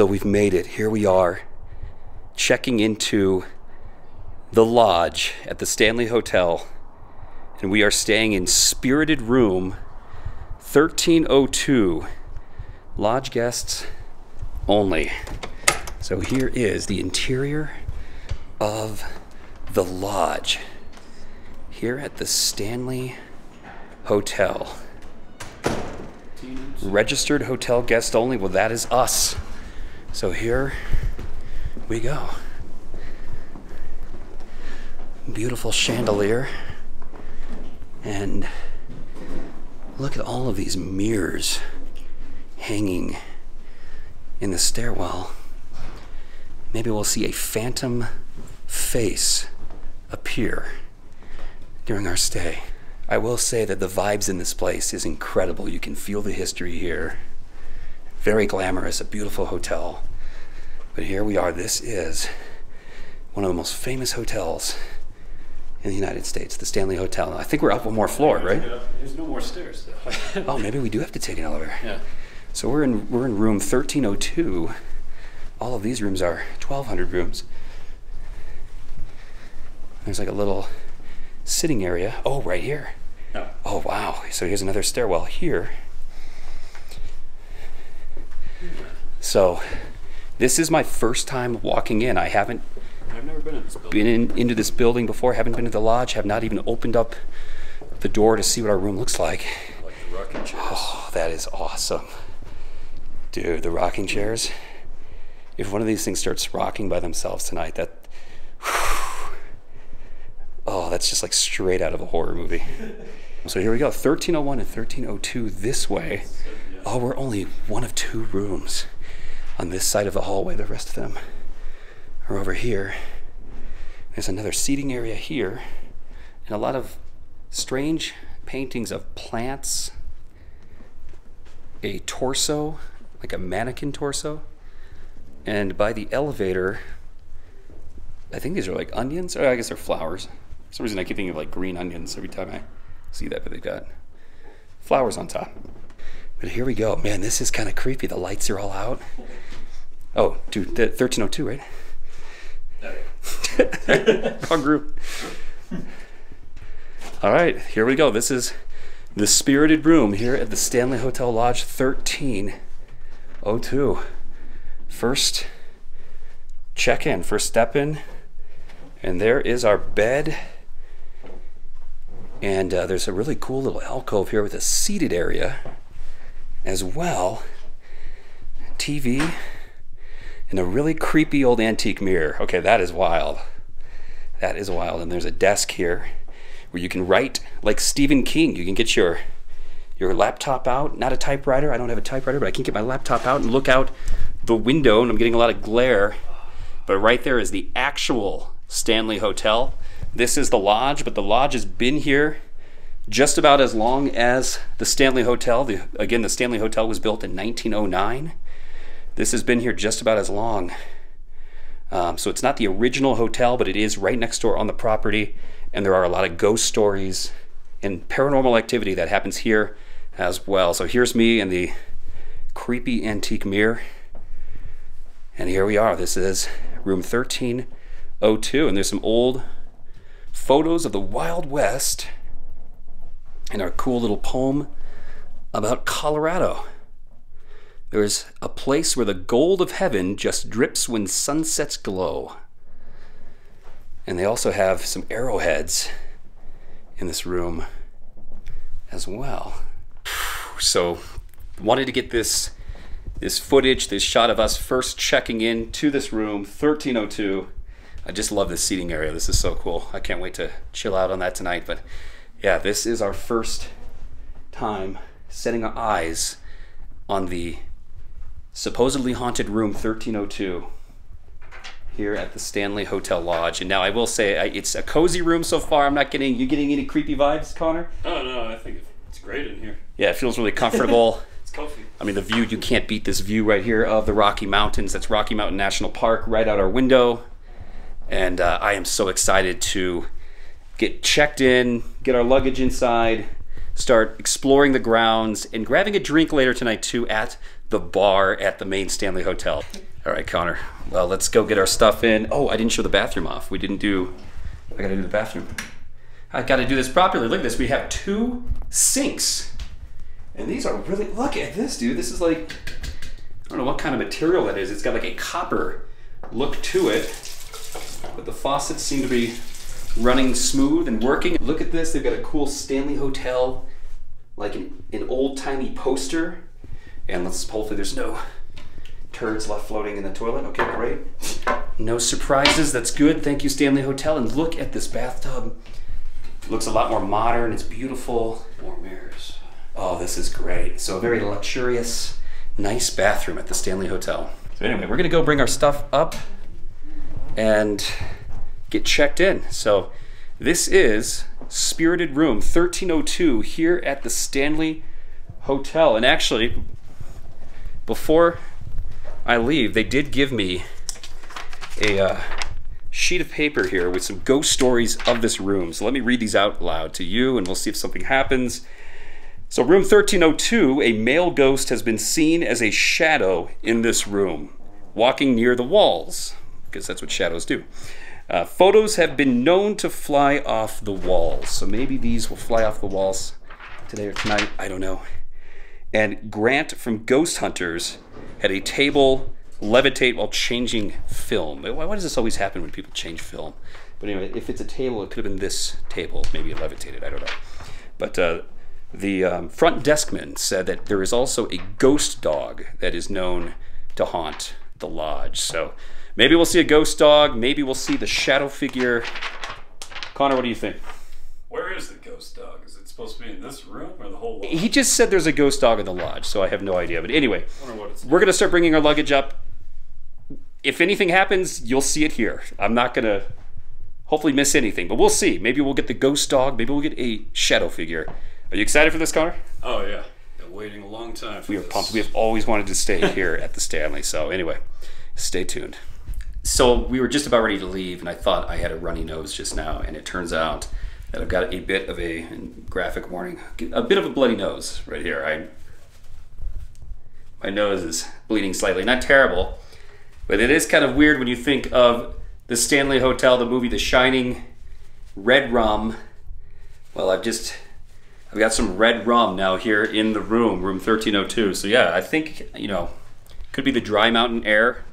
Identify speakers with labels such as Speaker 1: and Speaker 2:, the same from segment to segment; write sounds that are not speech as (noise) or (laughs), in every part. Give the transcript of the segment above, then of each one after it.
Speaker 1: So we've made it. Here we are, checking into the lodge at the Stanley Hotel, and we are staying in Spirited Room 1302. Lodge guests only. So here is the interior of the lodge here at the Stanley Hotel. Registered hotel guest only. Well, that is us. So here we go. Beautiful chandelier. And look at all of these mirrors hanging in the stairwell. Maybe we'll see a phantom face appear during our stay. I will say that the vibes in this place is incredible. You can feel the history here. Very glamorous, a beautiful hotel. But here we are. This is one of the most famous hotels in the United States, the Stanley Hotel. I think we're up one more floor, right?
Speaker 2: There's no more stairs. (laughs)
Speaker 1: Oh, maybe we do have to take an elevator.
Speaker 2: Yeah.
Speaker 1: So we're in we're in room 1302. All of these rooms are 1200 rooms. There's like a little sitting area. Oh, right here.
Speaker 2: No.
Speaker 1: Oh, wow. So here's another stairwell here. So this is my first time walking in. I haven't
Speaker 2: I've never been in this building.
Speaker 1: been in, into this building before, haven't been to the lodge, have not even opened up the door to see what our room looks like.
Speaker 2: Like the rocking chairs.
Speaker 1: Oh, that is awesome. Dude, the rocking chairs. If one of these things starts rocking by themselves tonight, that. Oh, that's just like straight out of a horror movie. So here we go 1301 and 1302 this way. Oh, we're only one of two rooms on this side of the hallway. The rest of them are over here. There's another seating area here, and a lot of strange paintings of plants, a torso, like a mannequin torso, and by the elevator, I think these are like onions, or I guess they're flowers. For some reason, I keep thinking of like green onions every time I see that, but they've got flowers on top. But here we go. Man, this is kind of creepy. The lights are all out. Oh, dude, the 1302, right? Wrong (laughs) group. All right, here we go. This is the spirited room here at the Stanley Hotel Lodge 1302. First check in, first step in, and there is our bed. And uh, there's a really cool little alcove here with a seated area as well. TV and a really creepy old antique mirror. Okay, that is wild. That is wild. And there's a desk here where you can write like Stephen King. You can get your your laptop out, not a typewriter. I don't have a typewriter, but I can get my laptop out and look out the window and I'm getting a lot of glare. But right there is the actual Stanley Hotel. This is the lodge, but the lodge has been here just about as long as the Stanley Hotel. The, again, the Stanley Hotel was built in 1909. This has been here just about as long. Um, so it's not the original hotel, but it is right next door on the property. And there are a lot of ghost stories and paranormal activity that happens here as well. So here's me in the creepy antique mirror. And here we are. This is room 1302. And there's some old photos of the Wild West and our cool little poem about Colorado. There's a place where the gold of heaven just drips when sunsets glow. And they also have some arrowheads in this room as well. So, wanted to get this this footage, this shot of us first checking in to this room, 1302. I just love this seating area. This is so cool. I can't wait to chill out on that tonight. But yeah, this is our first time setting our eyes on the supposedly haunted room 1302 here at the Stanley Hotel Lodge. And now I will say it's a cozy room so far. I'm not getting you getting any creepy vibes, Connor?
Speaker 2: Oh no, I think it's great in here.
Speaker 1: Yeah, it feels really comfortable. (laughs)
Speaker 2: It's comfy.
Speaker 1: I mean, the view, you can't beat this view right here of the Rocky Mountains. That's Rocky Mountain National Park right out our window. And uh, I am so excited to get checked in, get our luggage inside, start exploring the grounds, and grabbing a drink later tonight too at the bar at the main Stanley Hotel. All right, Connor. Well, let's go get our stuff in. Oh, I didn't show the bathroom off. We didn't do. I gotta do the bathroom. I gotta do this properly. Look at this. We have two sinks. And these are really. Look at this, dude. This is like. I don't know what kind of material that is. It's got like a copper look to it. But the faucets seem to be running smooth and working. Look at this. They've got a cool Stanley Hotel, like an, an old timey poster. And let's hopefully there's no turds left floating in the toilet. Okay, great. No surprises. That's good. Thank you, Stanley Hotel. And look at this bathtub. Looks a lot more modern. It's beautiful.
Speaker 2: More mirrors.
Speaker 1: Oh, this is great. So a very luxurious, nice bathroom at the Stanley Hotel. So anyway, we're gonna go bring our stuff up and get checked in. So this is Spirited Room 1302 here at the Stanley Hotel. And actually, before I leave, they did give me a uh, sheet of paper here with some ghost stories of this room. So let me read these out loud to you and we'll see if something happens. So, room 1302, a male ghost has been seen as a shadow in this room, walking near the walls, because that's what shadows do. Uh, photos have been known to fly off the walls, so maybe these will fly off the walls today or tonight. I don't know. And Grant from Ghost Hunters had a table levitate while changing film. Why, why does this always happen when people change film? But anyway, if it's a table, it could have been this table. Maybe it levitated. I don't know. But uh, the um, front deskman said that there is also a ghost dog that is known to haunt the lodge. So maybe we'll see a ghost dog. Maybe we'll see the shadow figure. Connor, what do you think?
Speaker 2: Where is the ghost dog? Is it supposed to be in this room or the whole lodge?
Speaker 1: He just said there's a ghost dog in the lodge, so I have no idea. But anyway,
Speaker 2: I wonder what it's.
Speaker 1: we're gonna start bringing our luggage up. If anything happens, you'll see it here. I'm not gonna hopefully miss anything, but we'll see. Maybe we'll get the ghost dog. Maybe we'll get a shadow figure. Are you excited for this, Connor?
Speaker 2: Oh yeah. Been waiting a long time for
Speaker 1: We are
Speaker 2: this.
Speaker 1: pumped. We have always wanted to stay here at the Stanley. So anyway, stay tuned. So we were just about ready to leave, and I thought I had a runny nose just now, and it turns out that I've got a bit of a graphic warning, a bit of a bloody nose right here. I my nose is bleeding slightly, not terrible, but it is kind of weird when you think of the Stanley Hotel, the movie The Shining, red rum. Well, I've just I've got some red rum now here in the room, room 1302. So yeah, I think, you know, could be the dry mountain air.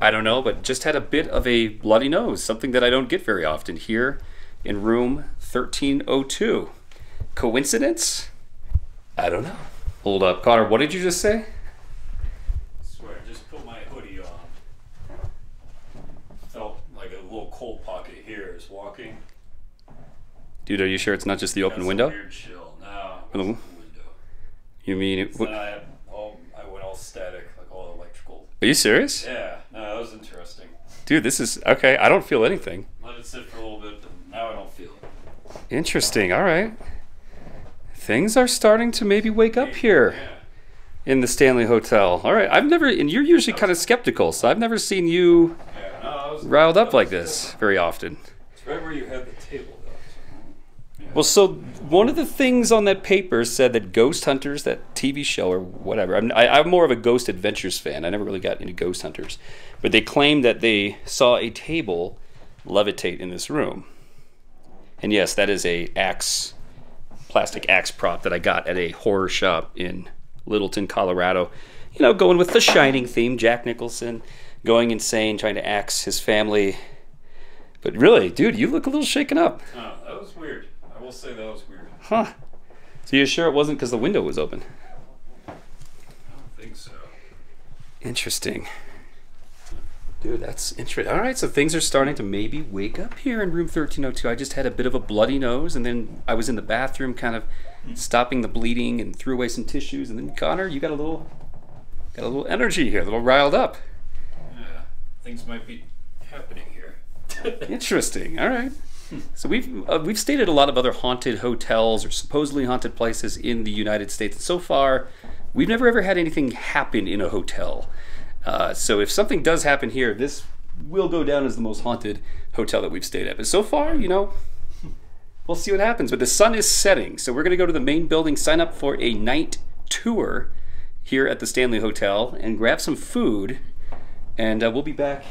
Speaker 1: I don't know, but just had a bit of a bloody nose, something that I don't get very often here in room 1302. Coincidence? I don't know. Hold up, Connor, what did you just say?
Speaker 2: I swear, I just put my hoodie on. Felt like a little cold pocket here is walking.
Speaker 1: Dude, are you sure it's not just the open window?
Speaker 2: Weird chill. No, the window.
Speaker 1: You mean it, what,
Speaker 2: I all, I went all static, like all electrical.
Speaker 1: Are you serious?
Speaker 2: Yeah, no, that was interesting.
Speaker 1: Dude, this is okay. I don't feel anything.
Speaker 2: Let it sit for a little bit, and now I don't feel it.
Speaker 1: Interesting. All right. Things are starting to maybe wake up here. In the Stanley Hotel. All right, I've never, and you're usually kind of skeptical, so I've never seen you
Speaker 2: yeah, no, was
Speaker 1: riled up like this very often.
Speaker 2: It's right where you had the table,
Speaker 1: Well, so one of the things on that paper said that Ghost Hunters, that TV show or whatever, I'm, I, I'm more of a Ghost Adventures fan. I never really got into Ghost Hunters, but they claimed that they saw a table levitate in this room. And yes, that is a axe, plastic axe prop that I got at a horror shop in Littleton, Colorado. You know, going with the Shining theme, Jack Nicholson going insane, trying to axe his family. But really, dude, you look a little shaken up.
Speaker 2: Oh, that was weird. I will say that was weird.
Speaker 1: Huh. So you're sure it wasn't because the window was open?
Speaker 2: I don't think so.
Speaker 1: Interesting. Dude, that's interesting. All right, so things are starting to maybe wake up here in room 1302. I just had a bit of a bloody nose, and then I was in the bathroom kind of stopping the bleeding and threw away some tissues. And then, Connor, you got a little got a little energy here, a little riled up.
Speaker 2: Yeah, things might be happening here. (laughs)
Speaker 1: Interesting. All right. So we've uh, we've stayed at a lot of other haunted hotels or supposedly haunted places in the United States. And So far, we've never ever had anything happen in a hotel. Uh, so if something does happen here, this will go down as the most haunted hotel that we've stayed at. But so far, you know, we'll see what happens. But the sun is setting, so we're going to go to the main building, sign up for a night tour, here at the Stanley Hotel and grab some food. And uh, we'll be back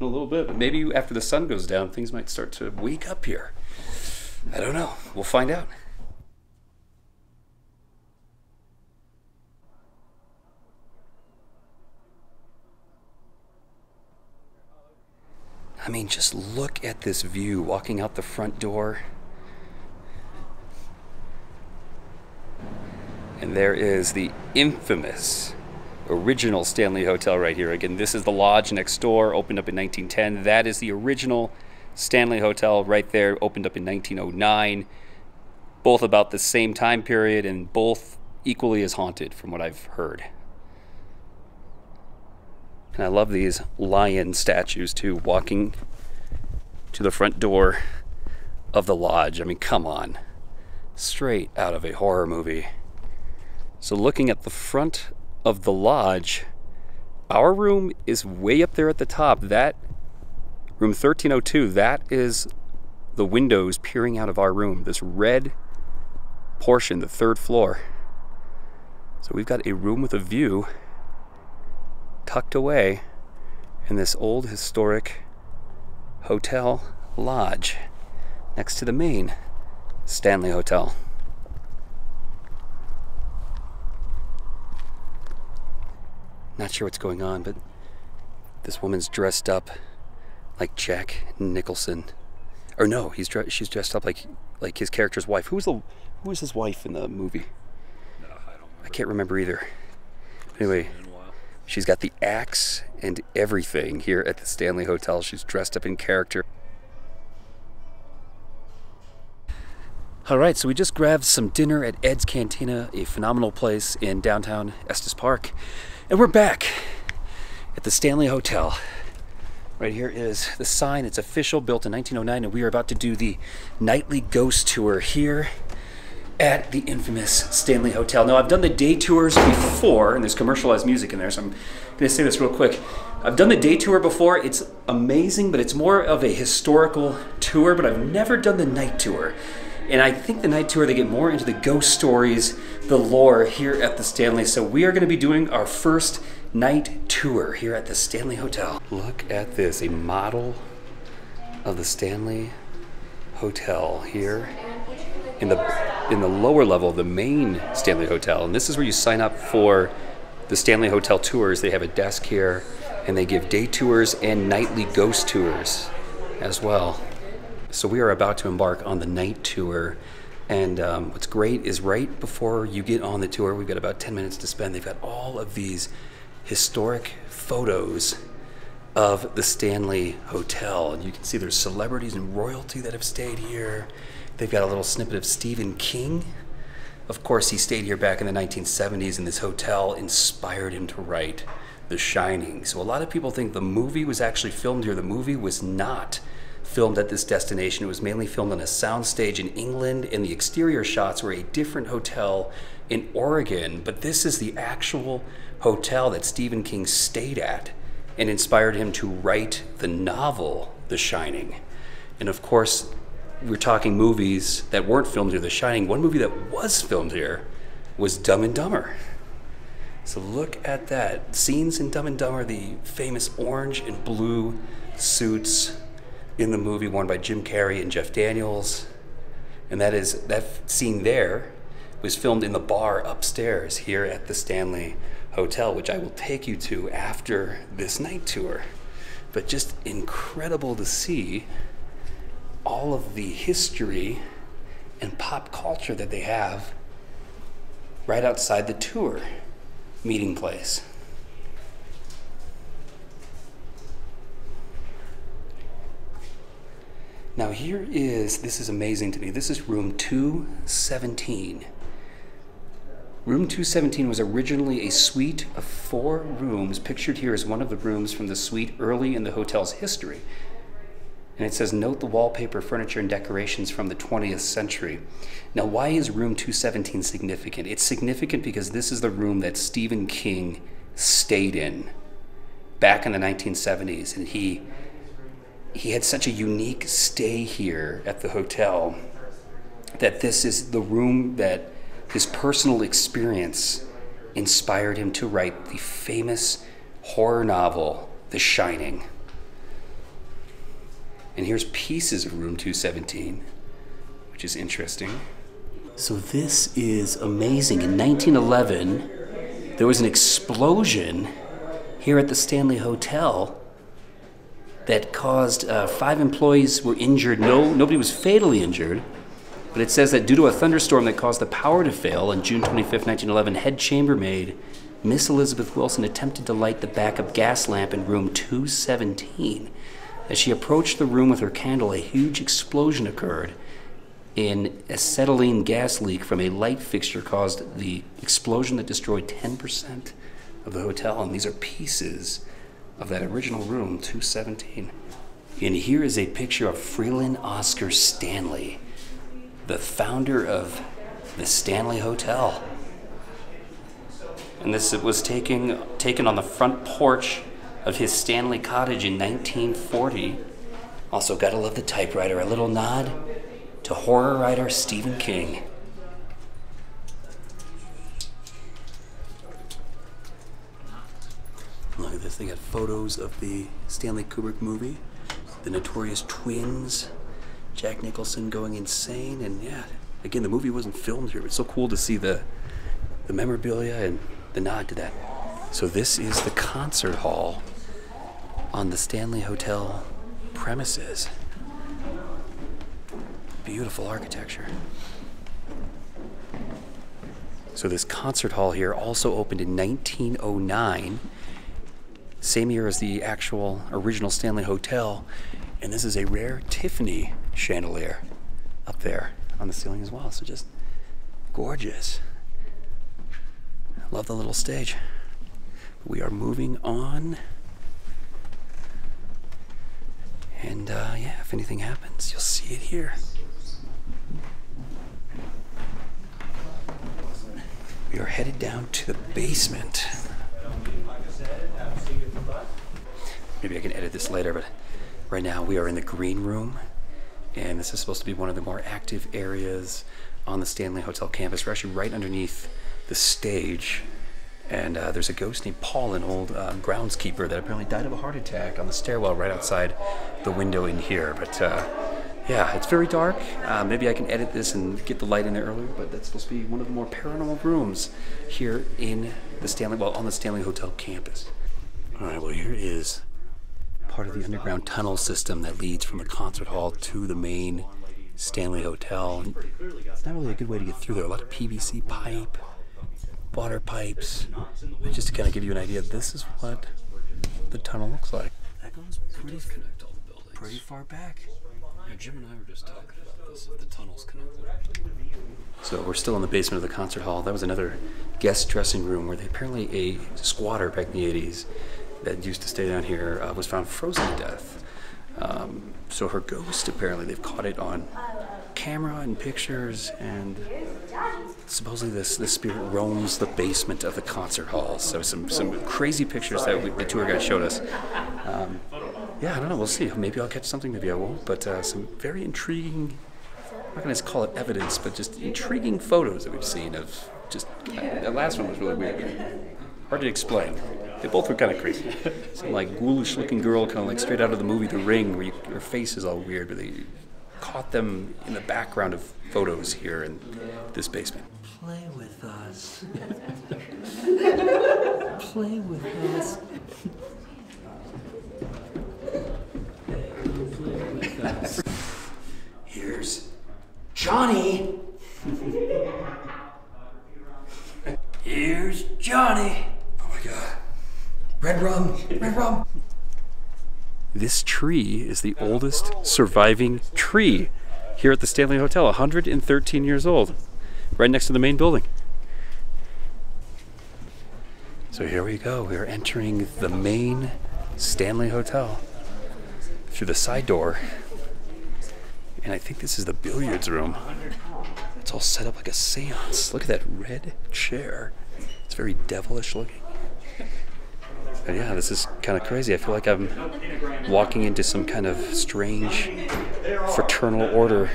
Speaker 1: in a little bit. But maybe after the sun goes down, things might start to wake up here. I don't know. We'll find out. I mean, just look at this view walking out the front door. And there is the infamous original Stanley Hotel right here. Again, this is the lodge next door, opened up in 1910. That is the original Stanley Hotel right there, opened up in 1909. Both about the same time period and both equally as haunted from what I've heard. And I love these lion statues too, walking to the front door of the lodge. I mean, come on. Straight out of a horror movie. So, looking at the front of the lodge, our room is way up there at the top. That room 1302, that is the windows peering out of our room. This red portion, the third floor. So, we've got a room with a view tucked away in this old historic hotel lodge next to the main Stanley Hotel. Not sure what's going on, but this woman's dressed up like Jack Nicholson. Or no, he's dre- she's dressed up like like his character's wife. Who's the who was his wife in the movie?
Speaker 2: No, I don't
Speaker 1: I can't remember either. Anyway,
Speaker 2: in a while.
Speaker 1: She's got the axe and everything here at the Stanley Hotel. She's dressed up in character. All right, so we just grabbed some dinner at Ed's Cantina, a phenomenal place in downtown Estes Park. And we're back at the Stanley Hotel. Right here is the sign. It's official, built in 1909, and we are about to do the nightly ghost tour here at the infamous Stanley Hotel. Now, I've done the day tours before, and there's commercialized music in there, so I'm going to say this real quick. I've done the day tour before. It's amazing, but it's more of a historical tour, but I've never done the night tour. And I think the night tour, they get more into the ghost stories, the lore here at the Stanley. So we are going to be doing our first night tour here at the Stanley Hotel. Look at this, a model of the Stanley Hotel here in the in the lower level of the main Stanley Hotel. And this is where you sign up for the Stanley Hotel tours. They have a desk here and they give day tours and nightly ghost tours as well. So we are about to embark on the night tour. And um, what's great is right before you get on the tour, we've got about 10 minutes to spend. They've got all of these historic photos of the Stanley Hotel. And you can see there's celebrities and royalty that have stayed here. They've got a little snippet of Stephen King. Of course, he stayed here back in the 1970s, and this hotel inspired him to write The Shining. So a lot of people think the movie was actually filmed here. The movie was not filmed at this destination. It was mainly filmed on a soundstage in England, and the exterior shots were a different hotel in Oregon. But this is the actual hotel that Stephen King stayed at and inspired him to write the novel The Shining. And of course, we're talking movies that weren't filmed here. The Shining. One movie that was filmed here was Dumb and Dumber. So look at that. Scenes in Dumb and Dumber, the famous orange and blue suits in the movie worn by Jim Carrey and Jeff Daniels. And that is that scene there was filmed in the bar upstairs here at the Stanley Hotel, which I will take you to after this night tour. But just incredible to see all of the history and pop culture that they have right outside the tour meeting place. Now, here is this is amazing to me. This is room 217. Room 217 was originally a suite of four rooms, pictured here as one of the rooms from the suite early in the hotel's history. And it says, note the wallpaper, furniture, and decorations from the 20th century. Now, why is room 217 significant? It's significant because this is the room that Stephen King stayed in back in the 1970s. And he, he had such a unique stay here at the hotel that this is the room that his personal experience inspired him to write the famous horror novel, The Shining. And here's pieces of room 217, which is interesting. So, this is amazing. In 1911, there was an explosion here at the Stanley Hotel that caused uh, five employees were injured. No, nobody was fatally injured, but it says that due to a thunderstorm that caused the power to fail on June 25, 1911, head chambermaid Miss Elizabeth Wilson attempted to light the backup gas lamp in room 217. As she approached the room with her candle, a huge explosion occurred. An acetylene gas leak from a light fixture caused the explosion that destroyed 10% of the hotel, and these are pieces of that original room, 217. And here is a picture of Freelan Oscar Stanley, the founder of the Stanley Hotel. And this was taken, taken on the front porch of his Stanley cottage in 1940. Also, gotta love the typewriter, a little nod to horror writer Stephen King. Look at this. They got photos of the Stanley Kubrick movie, the Notorious Twins, Jack Nicholson going insane, and yeah, again, the movie wasn't filmed here. But it's so cool to see the the memorabilia and the nod to that. So this is the concert hall on the Stanley Hotel premises. Beautiful architecture. So this concert hall here also opened in 1909 same year as the actual original Stanley Hotel. And this is a rare Tiffany chandelier up there on the ceiling as well. So just gorgeous. Love the little stage. We are moving on. And uh, yeah, if anything happens, you'll see it here. We are headed down to the basement. Maybe I can edit this later, but right now we are in the green room, and this is supposed to be one of the more active areas on the Stanley Hotel campus. We're actually right underneath the stage, and uh, there's a ghost named Paul, an old um, groundskeeper that apparently died of a heart attack on the stairwell right outside the window in here. But uh, yeah, it's very dark. Uh, maybe I can edit this and get the light in there earlier, but that's supposed to be one of the more paranormal rooms here in the Stanley, well, on the Stanley Hotel campus. All right, well, here is part of the underground tunnel system that leads from the concert hall to the main Stanley Hotel. It's not really a good way to get through there. A lot of PVC pipe, water pipes. Just to kind of give you an idea, this is what the tunnel looks like. That goes pretty,
Speaker 2: Connect all the buildings.
Speaker 1: pretty far back.
Speaker 2: Yeah, Jim and I were just talking about this. If the tunnels connected.
Speaker 1: So we're still in the basement of the concert hall. That was another guest dressing room where they, apparently a squatter back in the 80s that used to stay down here uh, was found frozen to death. Um, so her ghost, apparently, they've caught it on camera and pictures, and supposedly this, this spirit roams the basement of the concert hall. So some, some crazy pictures that we, the tour guide showed us. Um, yeah, I don't know. We'll see. Maybe I'll catch something. Maybe I won't. But uh, some very intriguing I'm not going to call it evidence, but just intriguing photos that we've seen of just. That last one was really weird. Hard to explain. They both were kind of crazy. (laughs) Some like ghoulish looking girl, kind of like straight out of the movie The Ring, where you, her face is all weird, but they caught them in the background of photos here in this basement. Play with us. Play with us. Play with us. Here's Johnny. Here's Johnny. Oh my god. Red rum, red rum. This tree is the oldest surviving tree here at the Stanley Hotel, 113 years old, right next to the main building. So here we go. We are entering the main Stanley Hotel through the side door. And I think this is the billiards room. It's all set up like a seance. Look at that red chair. It's very devilish looking. But yeah, this is kind of crazy. I feel like I'm walking into some kind of strange fraternal order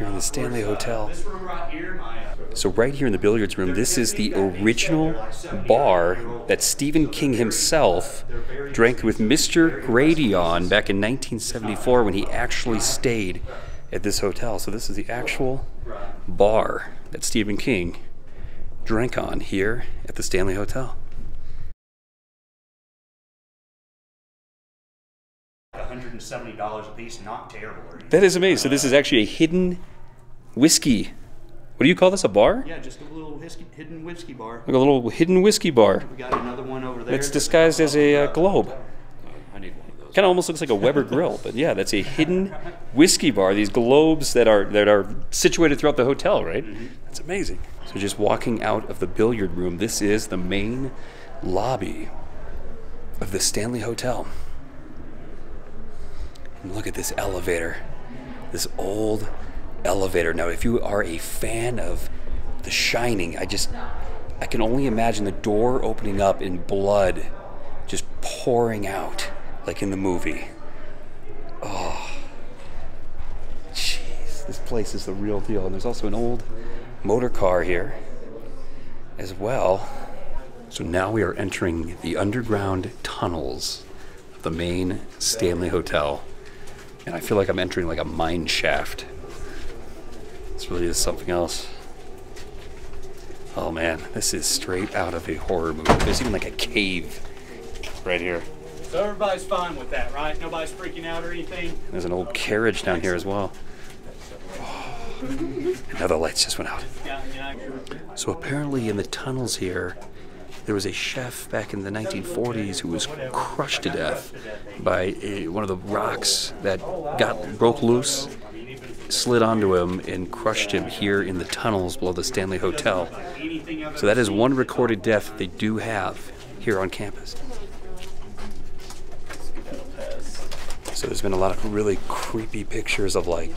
Speaker 1: here in the Stanley Hotel.
Speaker 3: This room right here, my uh,
Speaker 1: So right here in the billiards room, this is the original bar that Stephen King himself drank with Mr. Grady on back in 1974 when he actually stayed at this hotel. So this is the actual bar that Stephen King drank on here at the Stanley Hotel.
Speaker 3: $170 a piece, not terrible. Or.
Speaker 1: That is amazing. So this is actually a hidden whiskey. What do you call this? A bar?
Speaker 3: Yeah, just a little whiskey, hidden whiskey bar.
Speaker 1: Like a little hidden whiskey bar.
Speaker 3: We got another one over there.
Speaker 1: It's disguised as a uh, globe.
Speaker 2: I need one of those.
Speaker 1: Kind of almost looks like a Weber grill, but yeah, that's a hidden whiskey bar. These globes that are that are situated throughout the hotel, right? That's amazing. So just walking out of the billiard room, this is the main lobby of the Stanley Hotel. Look at this elevator. This old elevator. Now, if you are a fan of The Shining, I just I can only imagine the door opening up in blood just pouring out like in the movie. Oh. Jeez, this place is the real deal. And there's also an old motor car here as well. So now we are entering the underground tunnels of the main Stanley Hotel. And I feel like I'm entering like a mine shaft. This really is something else. Oh man, this is straight out of a horror movie. There's even like a cave right here.
Speaker 3: So everybody's fine with that, right? Nobody's freaking out or anything?
Speaker 1: There's an old carriage down here as well. (laughs) Another the lights just went out. So apparently, in the tunnels here, there was a chef back in the 1940s who was crushed to death by a, one of the rocks that got broke loose, slid onto him, and crushed him here in the tunnels below the Stanley Hotel. So that is one recorded death they do have here on campus. So there's been a lot of really creepy pictures of like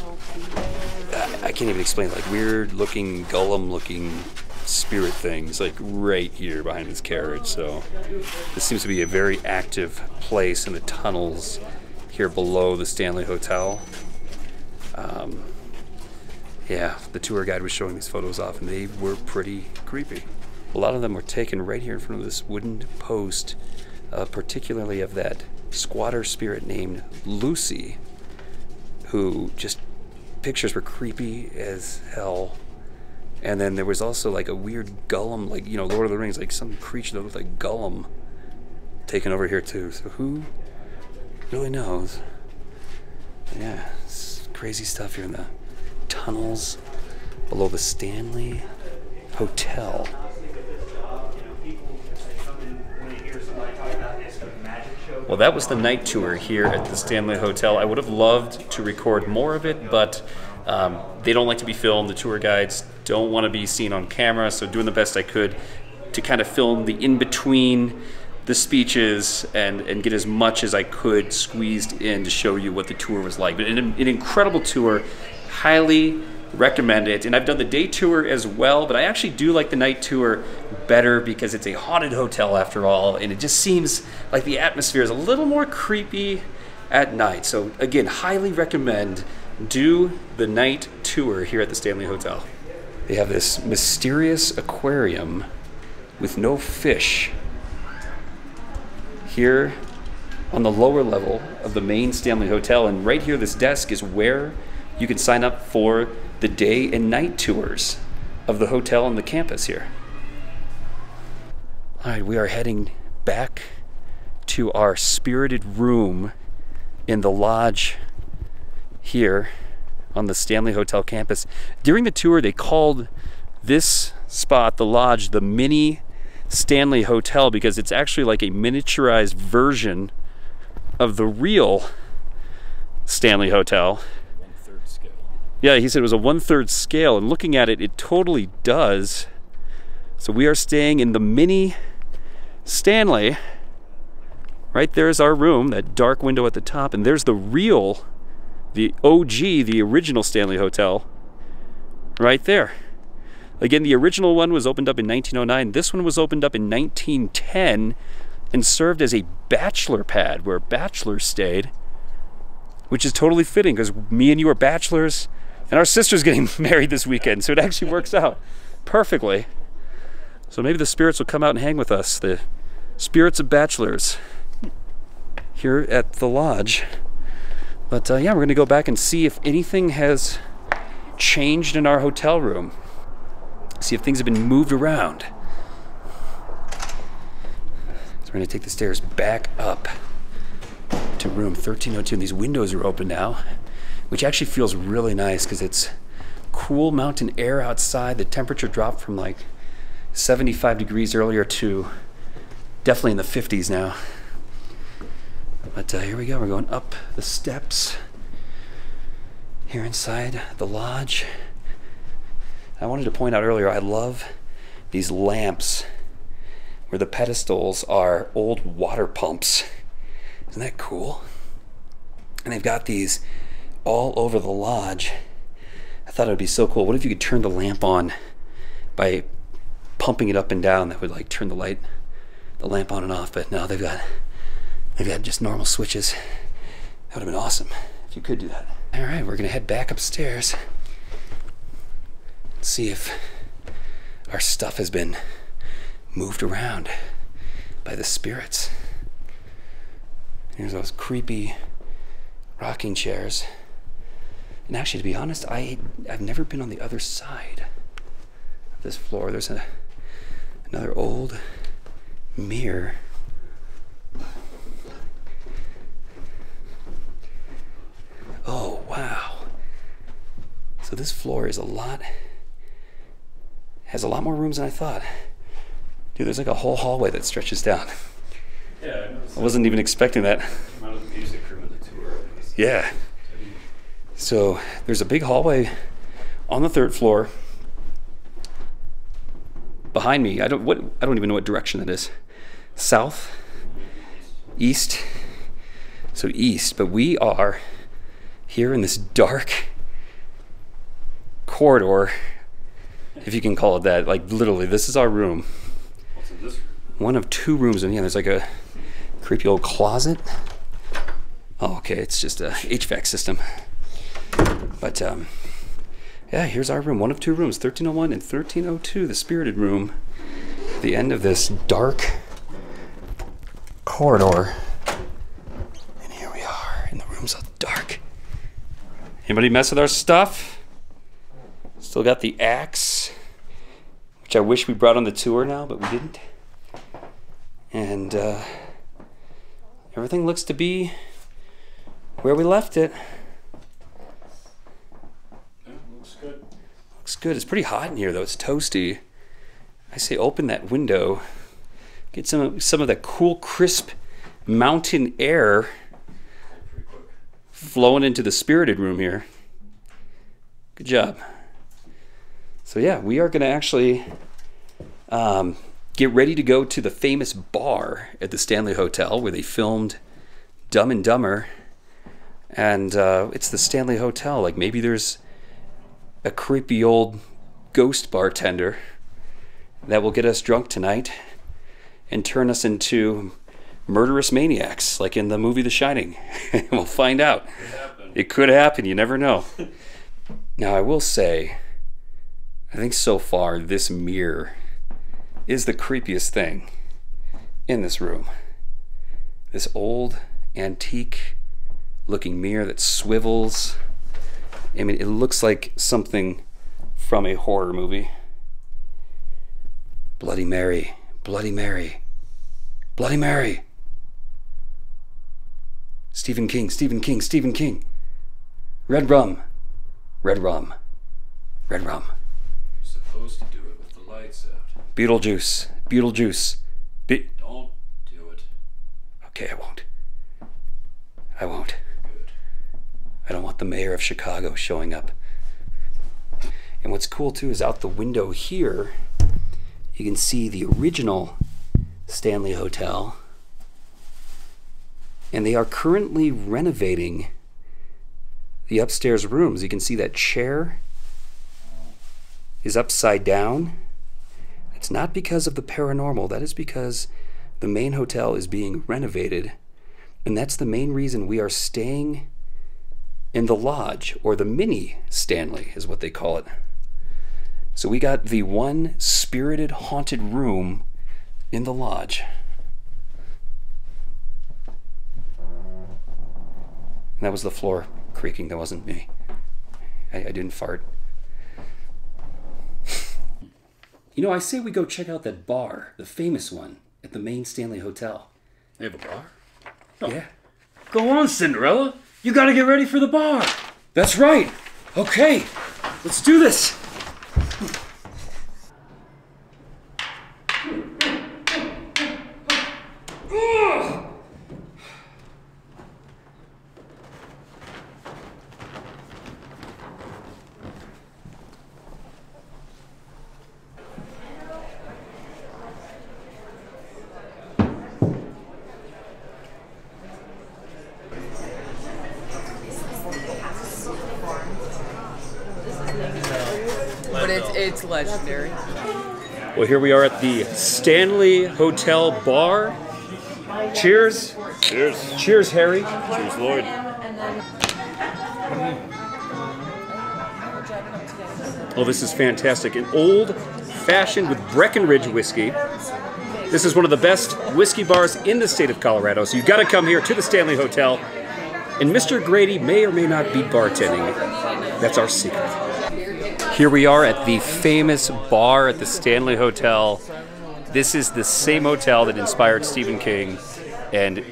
Speaker 1: I I can't even explain like weird looking golem looking spirit things like right here behind this carriage. So this seems to be a very active place in the tunnels here below the Stanley Hotel. Um, yeah, the tour guide was showing these photos off, and they were pretty creepy. A lot of them were taken right here in front of this wooden post, uh, particularly of that squatter spirit named Lucy, who just pictures were creepy as hell. And then there was also like a weird Gollum, like you know, Lord of the Rings, like some creature that looked like Gollum, taken over here too. So who really knows? Yeah, it's crazy stuff here in the tunnels below the Stanley Hotel. Well, that was the night tour here at the Stanley Hotel. I would have loved to record more of it, but um, they don't like to be filmed. The tour guides don't want to be seen on camera, so doing the best I could to kind of film the in between the speeches and, and get as much as I could squeezed in to show you what the tour was like. But an, an incredible tour, highly recommend it. And I've done the day tour as well, but I actually do like the night tour better because it's a haunted hotel after all, and it just seems like the atmosphere is a little more creepy at night. So again, highly recommend do the night tour here at the Stanley Hotel. They have this mysterious aquarium with no fish here on the lower level of the main Stanley Hotel. And right here, this desk is where you can sign up for the day and night tours of the hotel and the campus here. All right, we are heading back to our spirited room in the lodge here on the Stanley Hotel campus. During the tour, they called this spot, the lodge, the mini Stanley Hotel because it's actually like a miniaturized version of the real Stanley Hotel.
Speaker 2: One third scale.
Speaker 1: Yeah, he said it was a one third scale, and looking at it, it totally does. So we are staying in the mini Stanley. Right there's our room, that dark window at the top, and there's the real, the OG, the original Stanley Hotel, right there. Again, the original one was opened up in 1909. This one was opened up in 1910 and served as a bachelor pad where bachelors stayed, which is totally fitting because me and you are bachelors. And our sister's getting (laughs) married this weekend, so it actually works out perfectly. So maybe the spirits will come out and hang with us. The spirits of bachelors here at the lodge. But uh, yeah, we're going to go back and see if anything has changed in our hotel room. See if things have been moved around. So we're going to take the stairs back up to room 1302. And these windows are open now, which actually feels really nice because it's cool mountain air outside. The temperature dropped from like 75 degrees earlier to definitely in the 50s now. But uh, here we go. We're going up the steps here inside the lodge. I wanted to point out earlier, I love these lamps where the pedestals are old water pumps. Isn't that cool? And they've got these all over the lodge. I thought it would be so cool. What if you could turn the lamp on by pumping it up and down? That would like turn the light, the lamp on and off. But no, they've got they've got just normal switches. That would have been awesome if you could do that. All right, we're gonna head back upstairs. See if our stuff has been moved around by the spirits. Here's those creepy rocking chairs. And actually, to be honest, I I've never been on the other side of this floor. There's a another old mirror. Oh wow! So this floor is a lot has a lot more rooms than I thought. Dude, there's like a whole hallway that stretches down.
Speaker 2: Yeah, I
Speaker 1: I wasn't even expecting that.
Speaker 2: came out of the music room in the tour. at least.
Speaker 1: Yeah. So there's a big hallway on the third floor. Behind me, I don't what I don't even know what direction that is. South, east. So east, but we are here in this dark corridor, if you can call it that. Like literally, this is our room.
Speaker 2: What's in this room?
Speaker 1: One of two rooms in here. There's like a creepy old closet. Oh, okay. It's just a HVAC system. But um, yeah, here's our room. One of two rooms, 1301 and 1302, the spirited room. The end of this dark corridor. And here we are, and the room's all dark. Anybody mess with our stuff? Still got the axe, which I wish we brought on the tour now, but we didn't. And uh, everything looks to be where we left it.
Speaker 2: Yeah, looks good.
Speaker 1: Looks good. It's pretty hot in here, though. It's toasty. I say open that window, get some of, some of that cool, crisp mountain air. Flowing into the spirited room here. Good job. So yeah, we are going to actually um, get ready to go to the famous bar at the Stanley Hotel where they filmed Dumb and Dumber, and uh, it's the Stanley Hotel. Like maybe there's a creepy old ghost bartender that will get us drunk tonight and turn us into murderous maniacs, like in the movie The Shining. (laughs) we'll find out.
Speaker 2: It.
Speaker 1: It could happen. You never know. (laughs) now, I will say, I think so far this mirror is the creepiest thing in this room. This old, antique looking mirror that swivels. I mean, it looks like something from a horror movie. Bloody Mary, Bloody Mary, Bloody Mary. Stephen King, Stephen King, Stephen King. Red rum. Red rum. Red rum.
Speaker 2: You're supposed to do it with the lights out.
Speaker 1: Beetlejuice. Beetlejuice. Be-
Speaker 2: Don't do it.
Speaker 1: okay, I won't. I won't.
Speaker 2: Good.
Speaker 1: I don't want the mayor of Chicago showing up. And what's cool too is out the window here, you can see the original Stanley Hotel. And they are currently renovating the upstairs rooms. You can see that chair is upside down. It's not because of the paranormal, that is because the main hotel is being renovated. And that's the main reason we are staying in the lodge, or the mini Stanley is what they call it. So we got the one spirited haunted room in the lodge. That was the floor creaking, that wasn't me. I, I didn't fart. You know, I say we go check out that bar, the famous one, at the main Stanley Hotel.
Speaker 2: They have a bar?
Speaker 1: Yeah.
Speaker 2: Go on, Cinderella. You gotta get ready for the bar.
Speaker 1: That's right. Okay, let's do this.
Speaker 4: But it's it's legendary.
Speaker 1: Well, here we are at the Stanley Hotel Bar. Cheers.
Speaker 2: Cheers.
Speaker 1: Cheers, Harry.
Speaker 2: Cheers, Lloyd.
Speaker 1: Oh, this is fantastic. An old fashioned with Breckenridge whiskey. This is one of the best whiskey bars in the state of Colorado, so you've got to come here to the Stanley Hotel. And Mr. Grady may or may not be bartending. That's our secret. Here we are at the famous bar at the Stanley Hotel. This is the same hotel that inspired Stephen King. And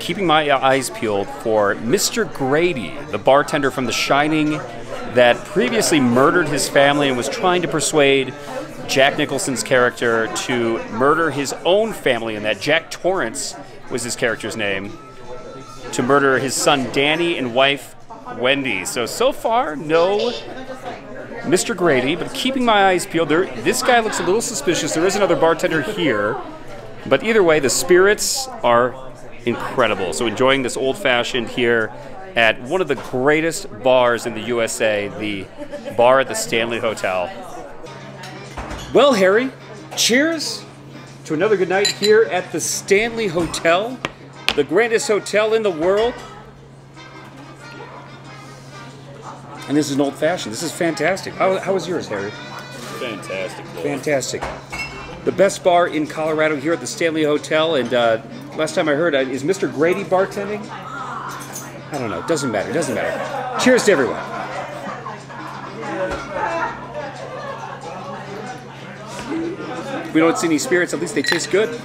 Speaker 1: keeping my eyes peeled for Mr. Grady, the bartender from The Shining that previously murdered his family and was trying to persuade Jack Nicholson's character to murder his own family, and that Jack Torrance was his character's name, to murder his son Danny and wife Wendy. So, so far, no Mr. Grady, but keeping my eyes peeled. There, this guy looks a little suspicious. There is another bartender here, but either way, the spirits are incredible. So enjoying this old fashioned here at one of the greatest bars in the USA, the bar at the Stanley Hotel. Well, Harry, cheers to another good night here at the Stanley Hotel, the grandest hotel in the world. And this is an old fashioned. This is fantastic. How, how was yours, Harry?
Speaker 2: Fantastic. Lloyd.
Speaker 1: Fantastic. The best bar in Colorado here at the Stanley Hotel. And uh, last time I heard, uh, is Mr. Grady bartending? I don't know. It Doesn't matter. It Doesn't matter. Cheers to everyone. We don't see any spirits. At least they taste good.